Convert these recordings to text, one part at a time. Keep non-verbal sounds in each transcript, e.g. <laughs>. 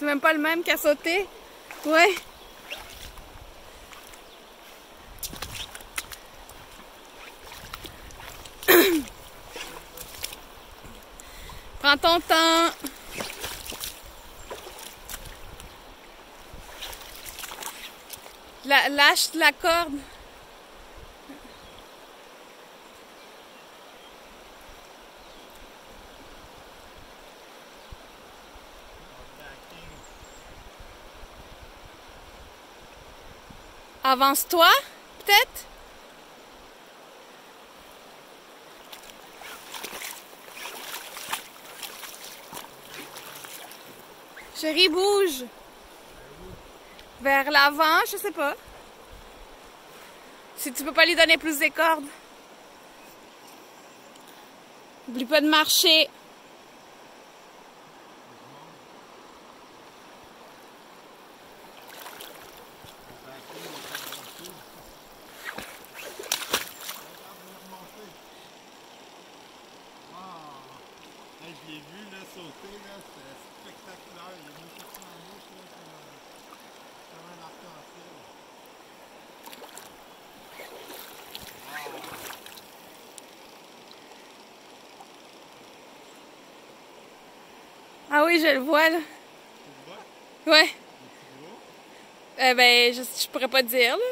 C'est même pas le même qu'à sauter? Ouais. <coughs> Prends ton temps. Lâche la corde. Avance-toi, peut-être? Chérie, bouge. Vers l'avant, je sais pas. Si tu peux pas lui donner plus des cordes. Oublie pas de marcher. Hey, je l'ai vu là, sauter, là, c'était spectaculaire. Il est venu chercher ma mouche là, comme, un- comme un arc-en-ciel. Ah oui, je le vois là. Tu le vois? Ouais. Eh ben, je, je pourrais pas te dire là.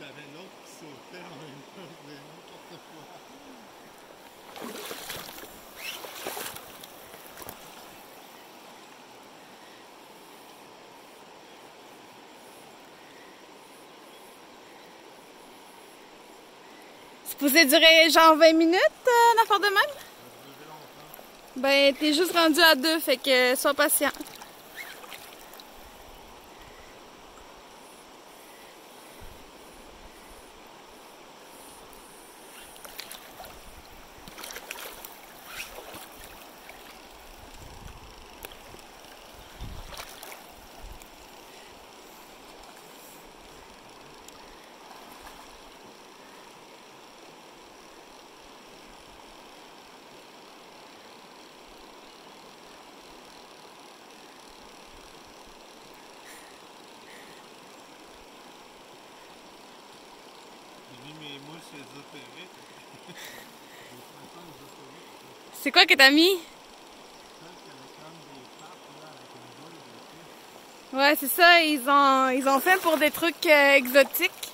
T'avais l'autre qui sautait en même temps, c'était n'importe quoi. C'est supposé durer genre 20 minutes, euh, une affaire de même? Ben, t'es juste rendu à deux, fait que sois patient. C'est quoi que t'as mis? Ouais, c'est ça, ils ont, ils ont fait pour des trucs euh, exotiques.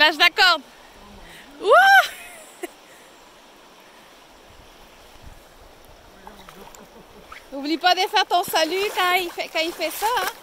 Lâche la corde. Ouah! <laughs> Oublie pas de faire ton salut quand il fait, quand il fait ça. Hein?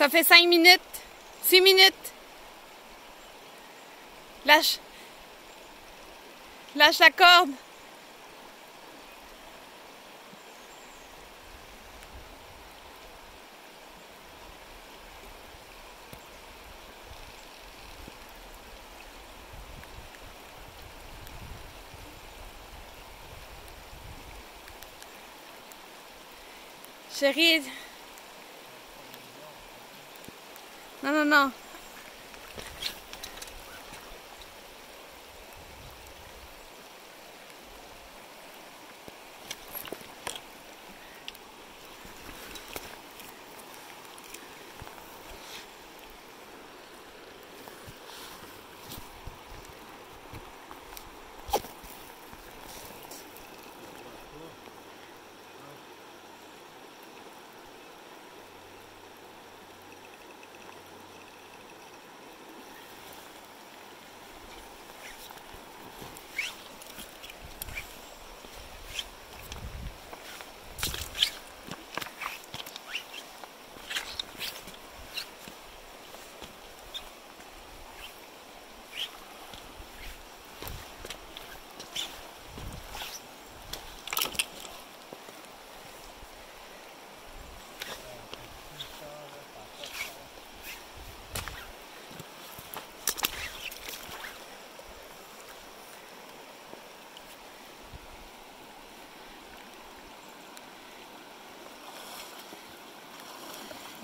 Ça fait cinq minutes. Six minutes. Lâche. Lâche la corde. Chérie. Non,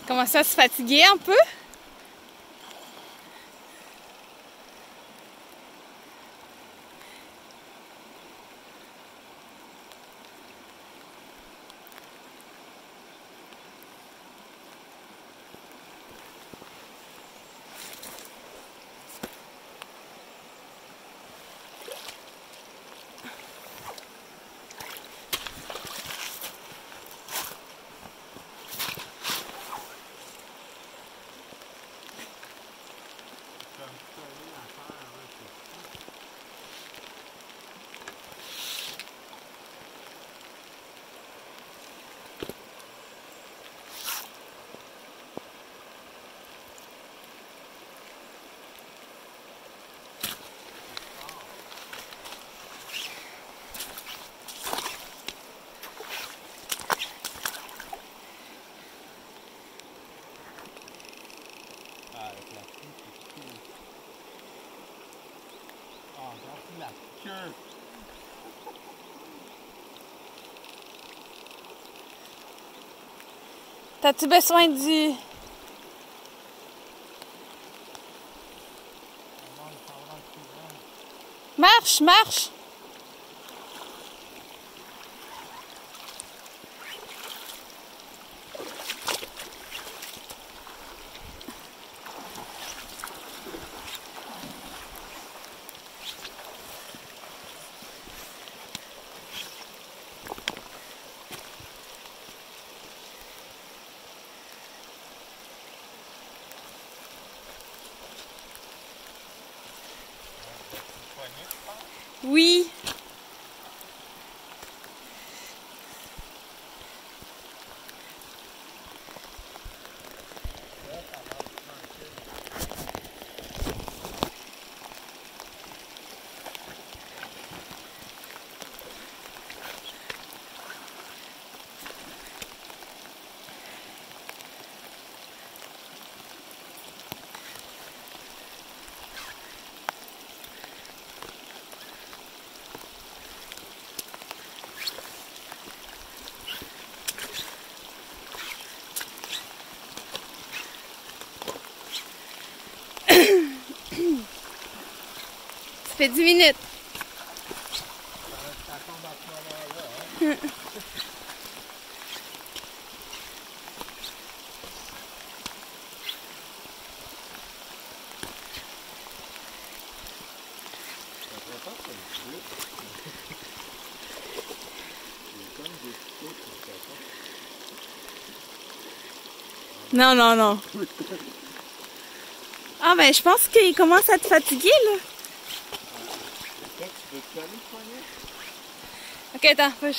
Comment ça, se fatiguer un peu? Comme coller l'affaire, là, c'est fou. Ah, avec la queue, c'est cool. Ah, regarde la queue. T'as-tu besoin du. Marche, marche! Oui. Fait 10 minutes. Non, non, non. Ah, ben, je pense qu'il commence à te fatiguer, là. Toi, tu